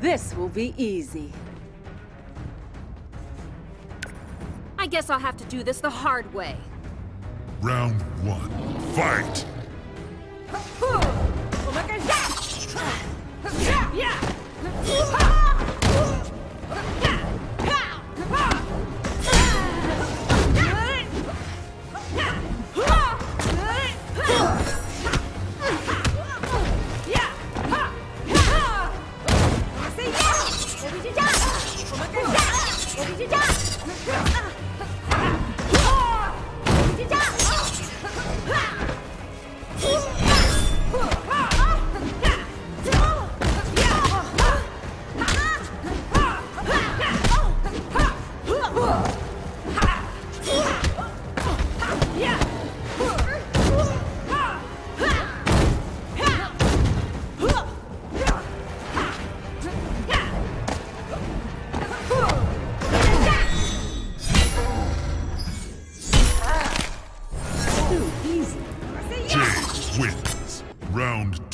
This will be easy. I guess I'll have to do this the hard way. Round one. Fight! Oh Too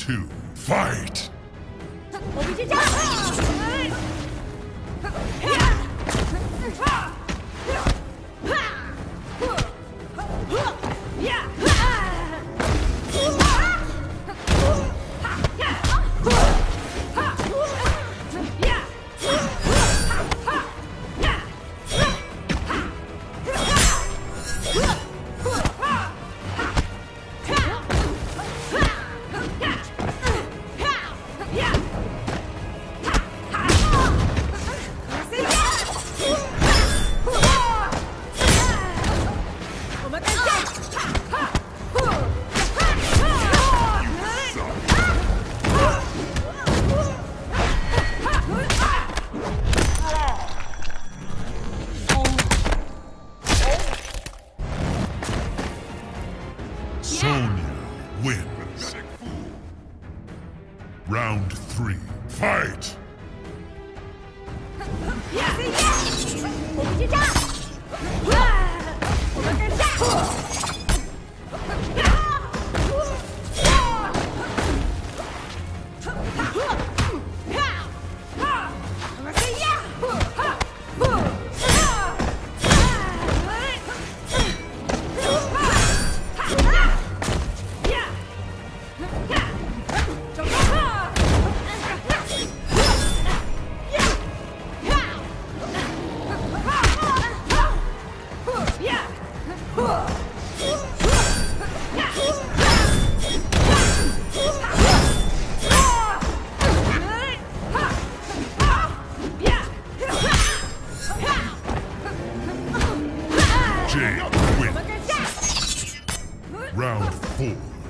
two. Fight! Wins. Round three. Fight!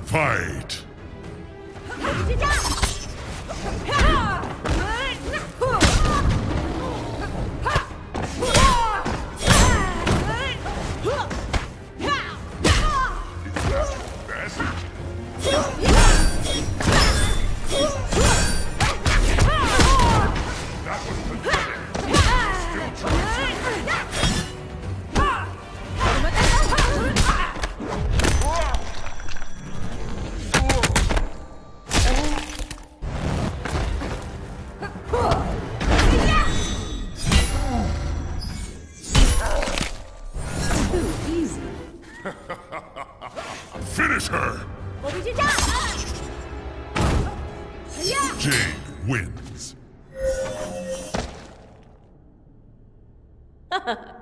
Fight! Finish her! Jade wins.